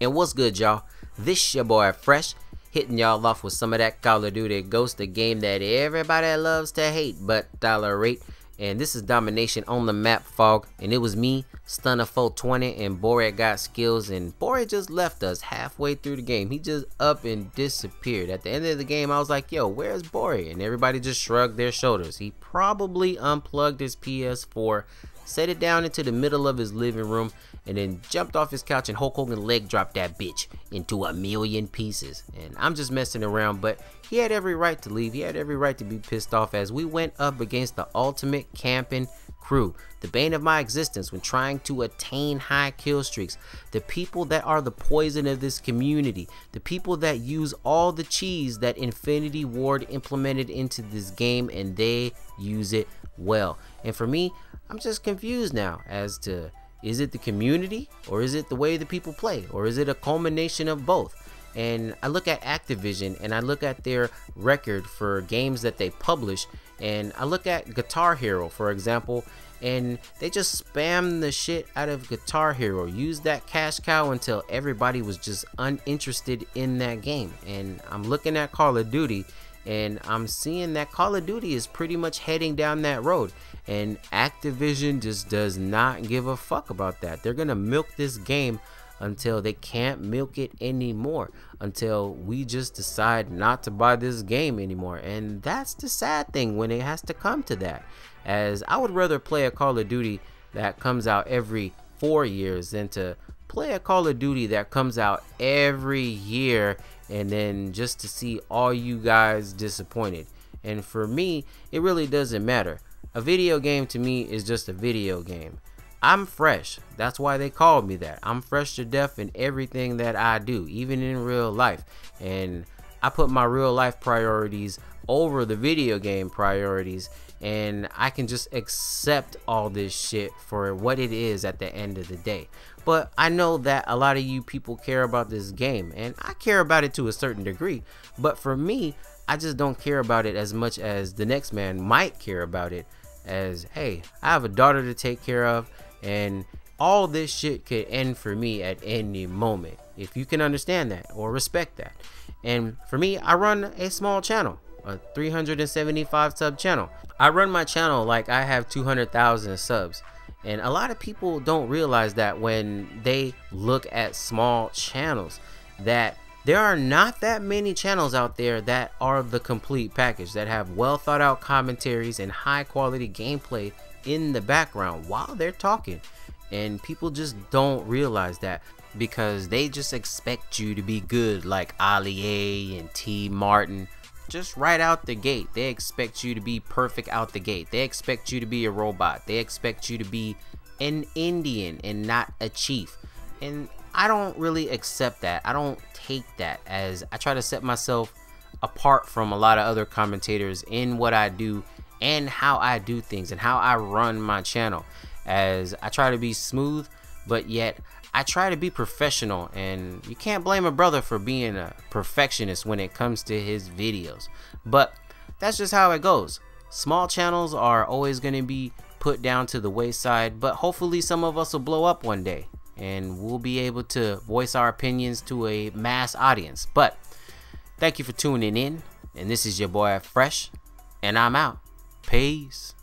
And what's good, y'all? This your boy Fresh, hitting y'all off with some of that Call of Duty Ghost, the game that everybody loves to hate but tolerate. And this is Domination on the map Fog, and it was me, Stunner 420, and Borat got skills, and Borat just left us halfway through the game. He just up and disappeared. At the end of the game, I was like, yo, where's Borat? And everybody just shrugged their shoulders. He probably unplugged his PS4, set it down into the middle of his living room, and then jumped off his couch and Hulk Hogan leg dropped that bitch into a million pieces. And I'm just messing around, but he had every right to leave. He had every right to be pissed off as we went up against the ultimate camping crew, the bane of my existence when trying to attain high kill streaks, the people that are the poison of this community, the people that use all the cheese that Infinity Ward implemented into this game and they use it well. And for me, I'm just confused now as to is it the community or is it the way the people play or is it a culmination of both? And I look at Activision and I look at their record for games that they publish and I look at Guitar Hero for example and they just spam the shit out of Guitar Hero. Use that cash cow until everybody was just uninterested in that game. And I'm looking at Call of Duty and I'm seeing that Call of Duty is pretty much heading down that road and Activision just does not give a fuck about that. They're going to milk this game until they can't milk it anymore until we just decide not to buy this game anymore and that's the sad thing when it has to come to that as I would rather play a Call of Duty that comes out every four years than to play a Call of Duty that comes out every year and then just to see all you guys disappointed. And for me, it really doesn't matter. A video game to me is just a video game. I'm fresh. That's why they called me that. I'm fresh to death in everything that I do, even in real life. And I put my real life priorities over the video game priorities and I can just accept all this shit for what it is at the end of the day. But I know that a lot of you people care about this game, and I care about it to a certain degree. But for me, I just don't care about it as much as the next man might care about it. As hey, I have a daughter to take care of, and all this shit could end for me at any moment. If you can understand that or respect that. And for me, I run a small channel a 375 sub channel. I run my channel like I have 200,000 subs. And a lot of people don't realize that when they look at small channels that there are not that many channels out there that are the complete package that have well thought out commentaries and high quality gameplay in the background while they're talking. And people just don't realize that because they just expect you to be good like Ali A and TmarTn just right out the gate. They expect you to be perfect out the gate. They expect you to be a robot. They expect you to be an Indian and not a chief. And I don't really accept that. I don't take that as I try to set myself apart from a lot of other commentators in what I do and how I do things and how I run my channel as I try to be smooth but yet I try to be professional and you can't blame a brother for being a perfectionist when it comes to his videos. But that's just how it goes. Small channels are always going to be put down to the wayside, but hopefully some of us will blow up one day and we'll be able to voice our opinions to a mass audience. But thank you for tuning in and this is your boy Fresh and I'm out. Peace.